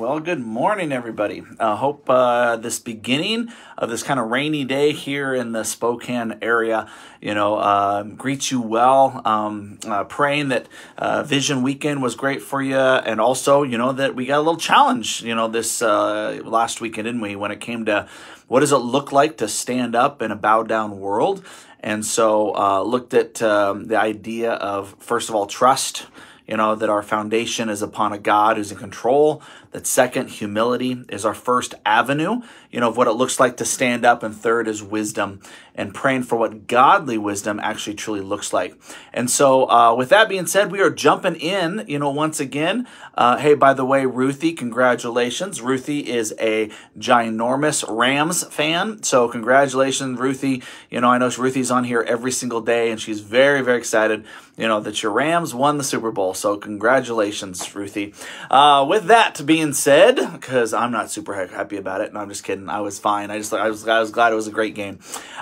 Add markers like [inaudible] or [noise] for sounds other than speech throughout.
Well, good morning, everybody. I uh, hope uh, this beginning of this kind of rainy day here in the Spokane area, you know, uh, greets you well. Um, uh, praying that uh, Vision Weekend was great for you, and also, you know, that we got a little challenge, you know, this uh, last weekend, didn't we, when it came to what does it look like to stand up in a bow down world? And so, looked at um, the idea of, first of all, trust you know, that our foundation is upon a God who's in control. That second, humility is our first avenue, you know, of what it looks like to stand up. And third is wisdom and praying for what godly wisdom actually truly looks like. And so, uh, with that being said, we are jumping in, you know, once again. Uh, hey, by the way, Ruthie, congratulations. Ruthie is a ginormous Rams fan. So, congratulations, Ruthie. You know, I know Ruthie's on here every single day and she's very, very excited, you know, that your Rams won the Super Bowl. So, congratulations, Ruthie. Uh, with that being said, because I'm not super happy about it, no, I'm just kidding. I was fine. I just I was I was glad it was a great game.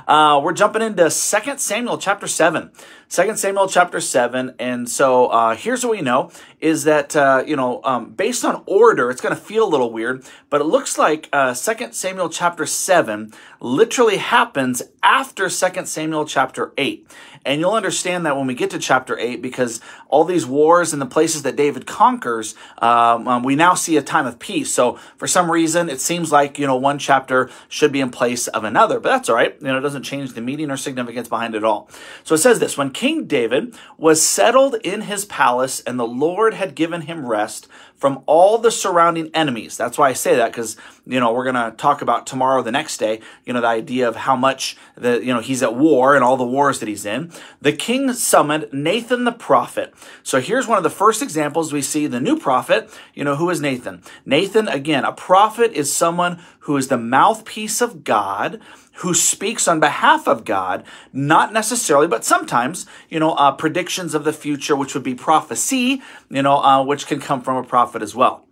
Uh, we're jumping into Second Samuel chapter seven. Second Samuel chapter seven, and so uh, here's what we know is that uh, you know um, based on order, it's going to feel a little weird, but it looks like uh, Samuel chapter seven literally happens after Second Samuel chapter eight. And you'll understand that when we get to chapter 8, because all these wars and the places that David conquers, um, um, we now see a time of peace. So for some reason, it seems like, you know, one chapter should be in place of another, but that's all right. You know, it doesn't change the meaning or significance behind it all. So it says this When King David was settled in his palace and the Lord had given him rest from all the surrounding enemies. That's why I say that because, you know, we're going to talk about tomorrow, the next day, you know, the idea of how much the, you know, he's at war and all the wars that he's in. The king summoned Nathan the prophet. So here's one of the first examples we see the new prophet, you know, who is Nathan? Nathan, again, a prophet is someone who is the mouthpiece of God who speaks on behalf of God, not necessarily, but sometimes, you know, uh, predictions of the future, which would be prophecy, you know, uh, which can come from a prophet as well.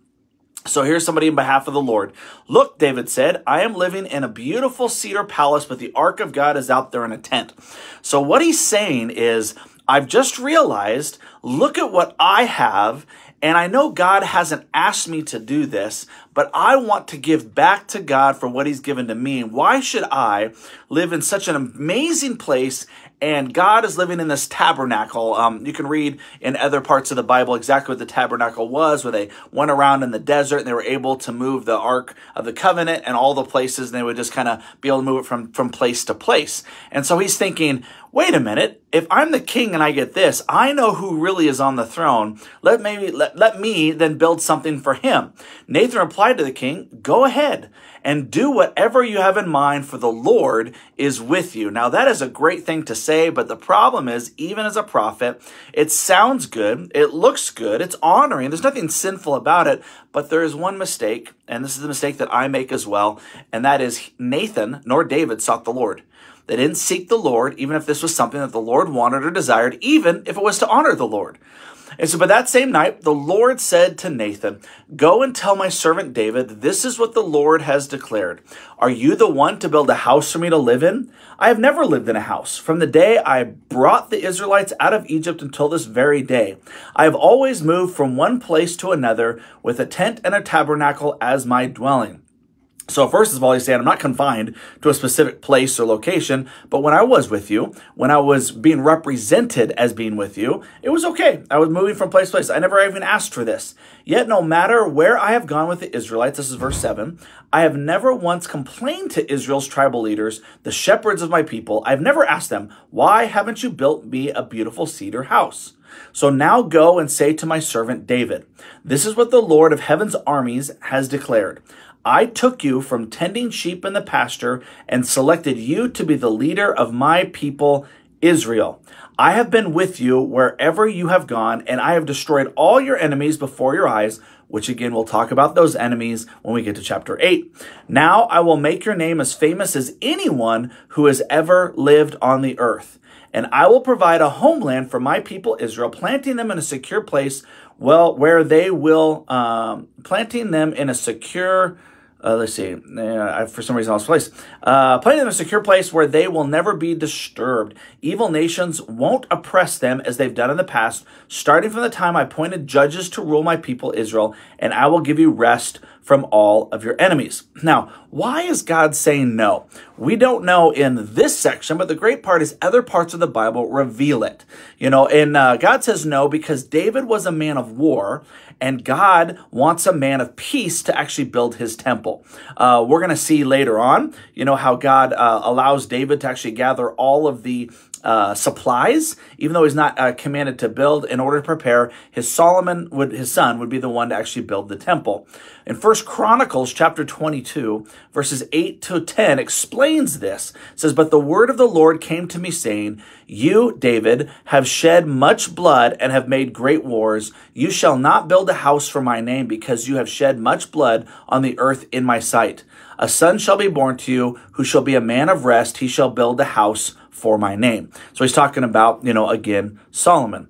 So here's somebody in behalf of the Lord. Look, David said, I am living in a beautiful cedar palace, but the ark of God is out there in a tent. So what he's saying is, I've just realized, look at what I have and I know God hasn't asked me to do this, but I want to give back to God for what He's given to me. Why should I live in such an amazing place and God is living in this tabernacle. Um, you can read in other parts of the Bible exactly what the tabernacle was, where they went around in the desert and they were able to move the Ark of the Covenant and all the places, and they would just kind of be able to move it from, from place to place. And so he's thinking, wait a minute, if I'm the king and I get this, I know who really is on the throne. Let maybe let, let me then build something for him. Nathan replied to the king, Go ahead and do whatever you have in mind, for the Lord is with you. Now that is a great thing to say, but the problem is, even as a prophet, it sounds good, it looks good, it's honoring, there's nothing sinful about it, but there is one mistake, and this is the mistake that I make as well, and that is Nathan nor David sought the Lord. They didn't seek the Lord, even if this was something that the Lord wanted or desired, even if it was to honor the Lord. And so, but that same night, the Lord said to Nathan, Go and tell my servant David, this is what the Lord has declared. Are you the one to build a house for me to live in? I have never lived in a house. From the day I brought the Israelites out of Egypt until this very day, I have always moved from one place to another with a tent and a tabernacle as my dwelling. So first of all, he's saying, I'm not confined to a specific place or location, but when I was with you, when I was being represented as being with you, it was okay. I was moving from place to place. I never even asked for this. Yet no matter where I have gone with the Israelites, this is verse 7, I have never once complained to Israel's tribal leaders, the shepherds of my people. I've never asked them, why haven't you built me a beautiful cedar house? So now go and say to my servant David, this is what the Lord of heaven's armies has declared. I took you from tending sheep in the pasture and selected you to be the leader of my people, Israel. I have been with you wherever you have gone, and I have destroyed all your enemies before your eyes, which again, we'll talk about those enemies when we get to chapter 8. Now I will make your name as famous as anyone who has ever lived on the earth. And I will provide a homeland for my people Israel, planting them in a secure place, well, where they will, um, planting them in a secure uh, let's see. Uh, for some reason, I lost place. Uh, putting them in a secure place where they will never be disturbed. Evil nations won't oppress them as they've done in the past, starting from the time I appointed judges to rule my people Israel, and I will give you rest from all of your enemies. Now, why is God saying no? We don't know in this section, but the great part is other parts of the Bible reveal it. You know, and uh, God says no because David was a man of war, and God wants a man of peace to actually build his temple. Uh, we're going to see later on, you know, how God uh, allows David to actually gather all of the uh, supplies, even though he's not uh, commanded to build in order to prepare. His Solomon would, his son would be the one to actually build the temple. In First Chronicles chapter 22, verses 8 to 10 explains this. It says, But the word of the Lord came to me saying, You, David, have shed much blood and have made great wars. You shall not build a house for my name because you have shed much blood on the earth in my sight. A son shall be born to you who shall be a man of rest. He shall build a house for my name. So he's talking about, you know, again, Solomon.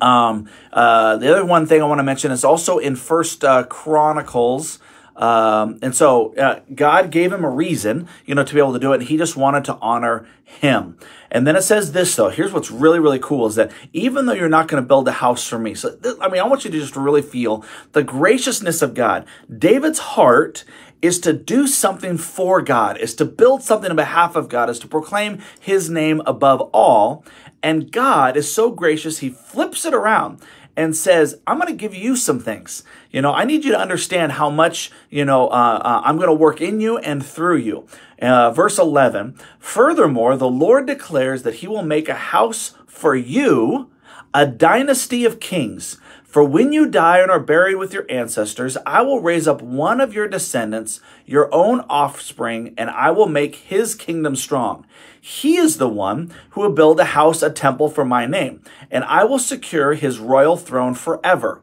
Um, uh, the other one thing I want to mention is also in First uh, Chronicles. Um, and so uh, God gave him a reason, you know, to be able to do it. And he just wanted to honor him. And then it says this, though. Here's what's really, really cool is that even though you're not going to build a house for me, so I mean, I want you to just really feel the graciousness of God. David's heart is to do something for God, is to build something on behalf of God, is to proclaim his name above all. And God is so gracious, he flips it around and says, I'm going to give you some things. You know, I need you to understand how much, you know, uh, uh, I'm going to work in you and through you. Uh, verse 11, furthermore, the Lord declares that he will make a house for you, a dynasty of kings. For when you die and are buried with your ancestors, I will raise up one of your descendants, your own offspring, and I will make his kingdom strong. He is the one who will build a house, a temple for my name, and I will secure his royal throne forever.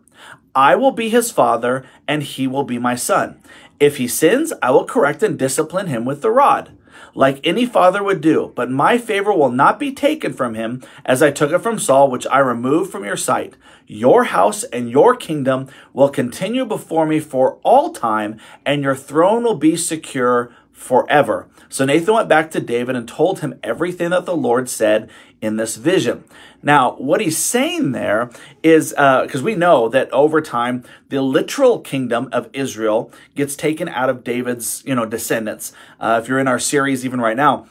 I will be his father, and he will be my son. If he sins, I will correct and discipline him with the rod like any father would do. But my favor will not be taken from him, as I took it from Saul, which I removed from your sight. Your house and your kingdom will continue before me for all time, and your throne will be secure forever. So Nathan went back to David and told him everything that the Lord said in this vision. Now, what he's saying there is uh because uh, we know that over time, the literal kingdom of Israel gets taken out of David's, you know, descendants. Uh, if you're in our series, even right now,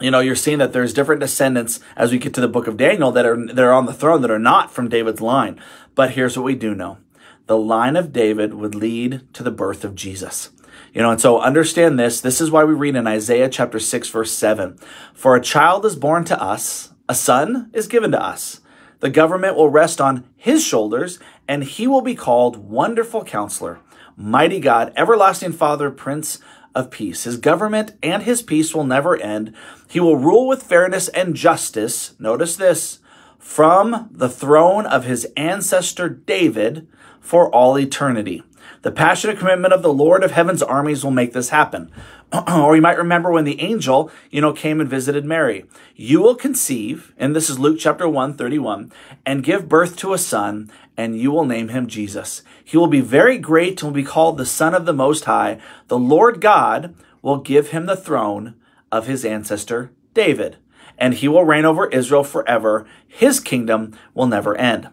you know, you're seeing that there's different descendants as we get to the book of Daniel that are that are on the throne that are not from David's line. But here's what we do know: the line of David would lead to the birth of Jesus. You know, and so understand this. This is why we read in Isaiah chapter 6, verse 7 For a child is born to us, a son is given to us. The government will rest on his shoulders, and he will be called Wonderful Counselor, Mighty God, Everlasting Father, Prince of Peace. His government and his peace will never end. He will rule with fairness and justice. Notice this from the throne of his ancestor David for all eternity. The passionate commitment of the Lord of heaven's armies will make this happen. [clears throat] or you might remember when the angel, you know, came and visited Mary. You will conceive, and this is Luke chapter 1, 31, and give birth to a son, and you will name him Jesus. He will be very great and will be called the Son of the Most High. The Lord God will give him the throne of his ancestor David, and he will reign over Israel forever. His kingdom will never end.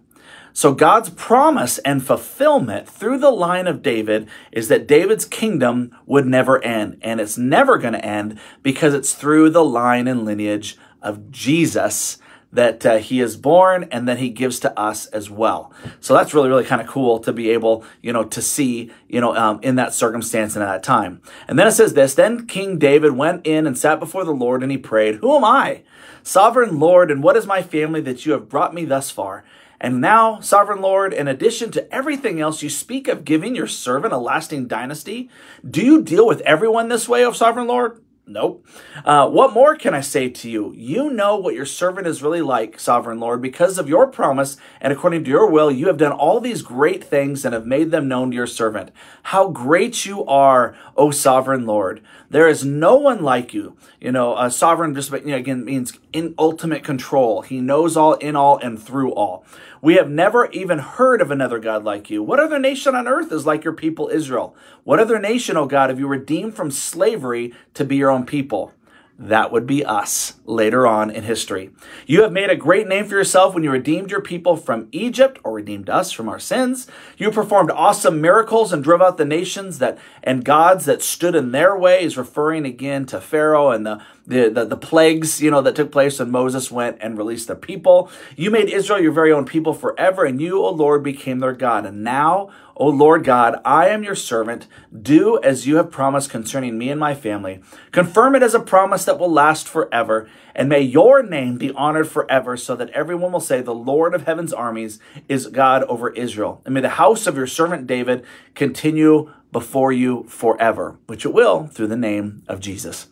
So God's promise and fulfillment through the line of David is that David's kingdom would never end. And it's never going to end because it's through the line and lineage of Jesus that uh, he is born and then he gives to us as well. So that's really, really kind of cool to be able, you know, to see, you know, um, in that circumstance and at that time. And then it says this, then King David went in and sat before the Lord and he prayed, who am I? Sovereign Lord, and what is my family that you have brought me thus far? And now, sovereign Lord, in addition to everything else, you speak of giving your servant a lasting dynasty. Do you deal with everyone this way, O sovereign Lord? Nope. Uh, what more can I say to you? You know what your servant is really like, sovereign Lord, because of your promise and according to your will, you have done all these great things and have made them known to your servant. How great you are, O sovereign Lord. There is no one like you. You know, a sovereign just you know, again means in ultimate control. He knows all, in all, and through all. We have never even heard of another God like you. What other nation on earth is like your people Israel? What other nation, O God, have you redeemed from slavery to be your own people? That would be us later on in history. You have made a great name for yourself when you redeemed your people from Egypt or redeemed us from our sins. You performed awesome miracles and drove out the nations that and gods that stood in their way is referring again to Pharaoh and the the, the, the plagues, you know, that took place when Moses went and released the people. You made Israel your very own people forever, and you, O Lord, became their God. And now, O Lord God, I am your servant. Do as you have promised concerning me and my family. Confirm it as a promise that will last forever. And may your name be honored forever, so that everyone will say, The Lord of heaven's armies is God over Israel. And may the house of your servant David continue before you forever, which it will through the name of Jesus.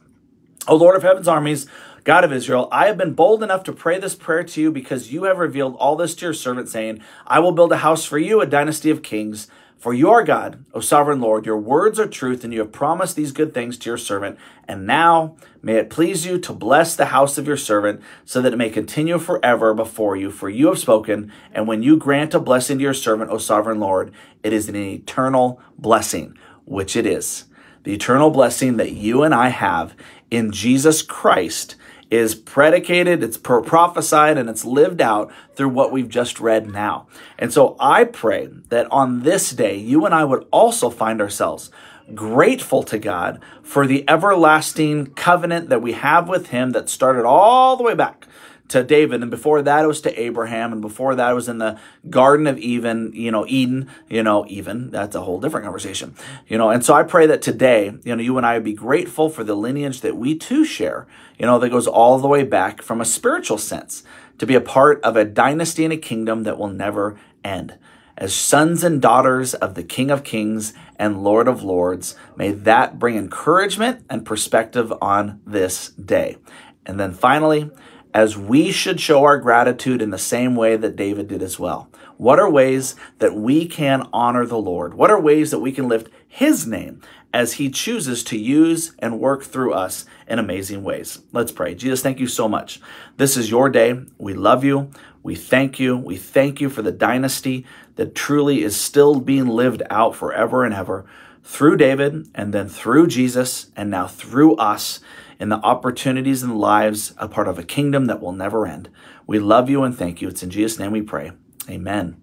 O Lord of heaven's armies, God of Israel, I have been bold enough to pray this prayer to you because you have revealed all this to your servant, saying, I will build a house for you, a dynasty of kings. For you are God, O sovereign Lord. Your words are truth, and you have promised these good things to your servant. And now may it please you to bless the house of your servant, so that it may continue forever before you. For you have spoken, and when you grant a blessing to your servant, O sovereign Lord, it is an eternal blessing, which it is. The eternal blessing that you and I have in Jesus Christ is predicated, it's prophesied, and it's lived out through what we've just read now. And so I pray that on this day, you and I would also find ourselves grateful to God for the everlasting covenant that we have with Him that started all the way back to David, and before that it was to Abraham, and before that it was in the Garden of Even, you know, Eden, you know, even that's a whole different conversation, you know. And so I pray that today, you know, you and I would be grateful for the lineage that we too share, you know, that goes all the way back from a spiritual sense to be a part of a dynasty and a kingdom that will never end. As sons and daughters of the King of Kings and Lord of Lords, may that bring encouragement and perspective on this day. And then finally, as we should show our gratitude in the same way that David did as well. What are ways that we can honor the Lord? What are ways that we can lift his name as he chooses to use and work through us in amazing ways? Let's pray. Jesus, thank you so much. This is your day. We love you. We thank you. We thank you for the dynasty that truly is still being lived out forever and ever through David and then through Jesus and now through us in the opportunities and lives a part of a kingdom that will never end. We love you and thank you. It's in Jesus' name we pray. Amen.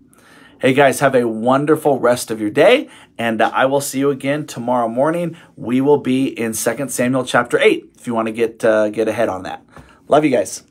Hey guys, have a wonderful rest of your day, and uh, I will see you again tomorrow morning. We will be in 2 Samuel chapter 8 if you want to get uh, get ahead on that. Love you guys.